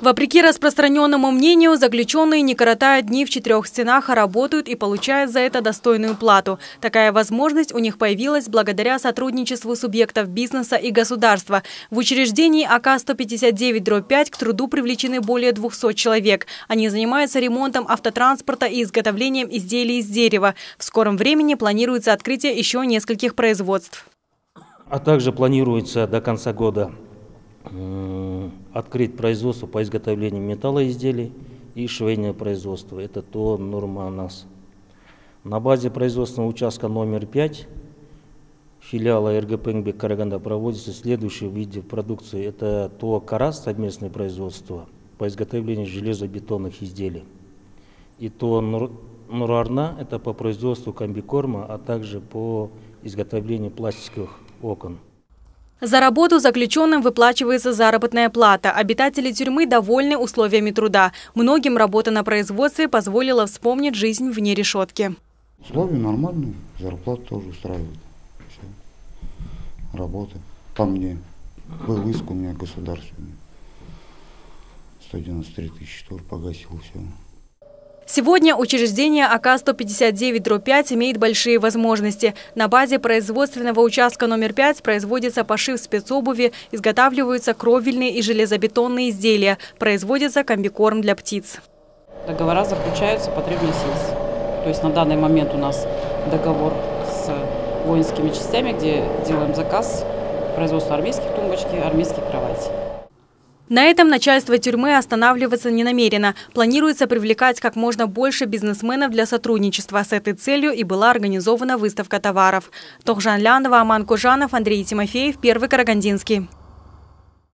Вопреки распространенному мнению, заключенные не коротают дни в четырех стенах, а работают и получают за это достойную плату. Такая возможность у них появилась благодаря сотрудничеству субъектов бизнеса и государства. В учреждении АК-159-5 к труду привлечены более 200 человек. Они занимаются ремонтом автотранспорта и изготовлением изделий из дерева. В скором времени планируется открытие еще нескольких производств. А также планируется до конца года открыть производство по изготовлению металлоизделий и швейное производство. Это то норма у нас. На базе производственного участка номер 5 филиала РГП НГБ Караганда проводится следующие виды продукции. Это то Карас, совместное производство по изготовлению железобетонных изделий. И то Нур, Нурарна, это по производству комбикорма, а также по изготовлению пластиковых окон. За работу заключенным выплачивается заработная плата. Обитатели тюрьмы довольны условиями труда. Многим работа на производстве позволила вспомнить жизнь вне решетки. Условия нормальные, зарплата тоже устраивает. Все. Работа. По мне. Был иск у меня государственный. 193 тысячи тоже погасил все. Сегодня учреждение АК-159-5 имеет большие возможности. На базе производственного участка номер 5 производится пошив спецобуви, изготавливаются кровельные и железобетонные изделия, производится комбикорм для птиц. Договора заключаются по требованию. То есть на данный момент у нас договор с воинскими частями, где делаем заказ производства армейских тумбочки, армейских кроватей. На этом начальство тюрьмы останавливаться не намерено. Планируется привлекать как можно больше бизнесменов для сотрудничества. С этой целью и была организована выставка товаров. Тохжан Лянова, Аман Кужанов, Андрей Тимофеев, Первый Карагандинский.